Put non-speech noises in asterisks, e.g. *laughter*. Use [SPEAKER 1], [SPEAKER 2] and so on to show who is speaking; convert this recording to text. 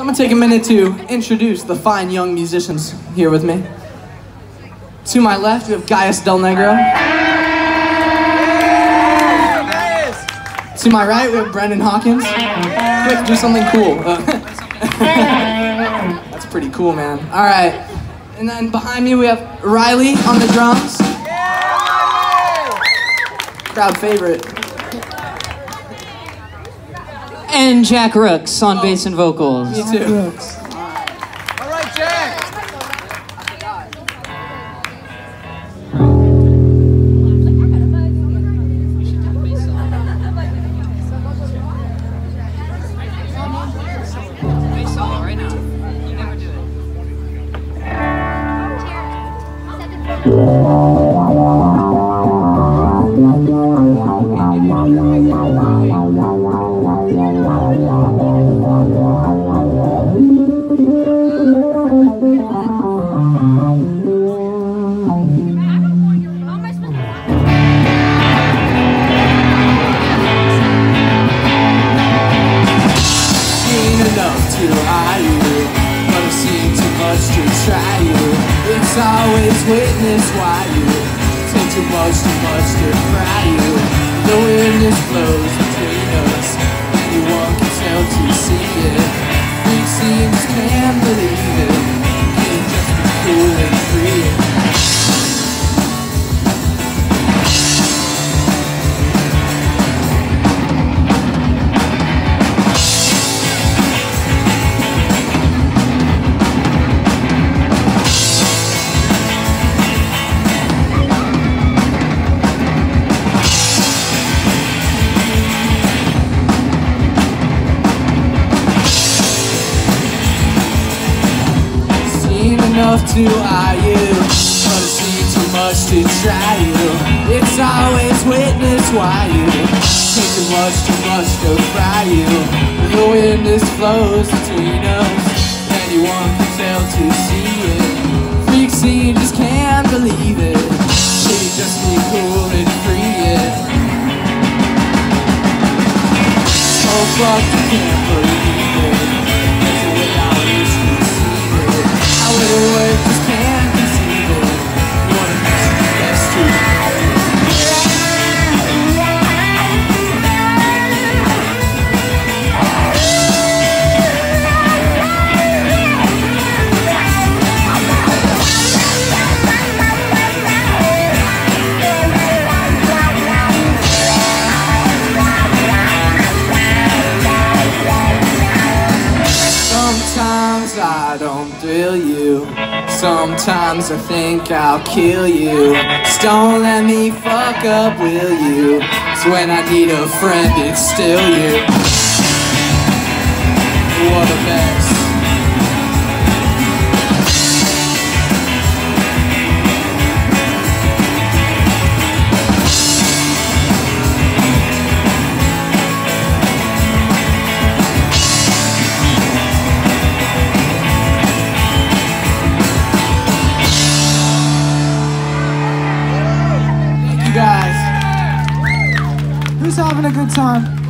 [SPEAKER 1] I'm gonna take a minute to introduce the fine young musicians here with me. To my left, we have Gaius Del Negro. To my right, we have Brendan Hawkins. Quick, do something cool. Uh, *laughs* That's pretty cool, man. All right. And then behind me, we have Riley on the drums. Crowd favorite.
[SPEAKER 2] And Jack Rooks on bass and vocals.
[SPEAKER 1] Me too.
[SPEAKER 3] All right, Jack.
[SPEAKER 1] seen enough to hide you, but I've seen It's always witness why you take too much, too much to fry you. The witness flows between to eye you, but I've seen too much to try you. It's always witness why you take too much, too much to fry you. The witness flows between us, anyone can tell to see it. Freak scene just can't believe it. You just be cool and free it? Oh fuck, you Sometimes I don't feel you. Sometimes I think I'll kill you. Just don't let me fuck up, will you? So when I need a friend, it's still you. What a mess.
[SPEAKER 4] a good time.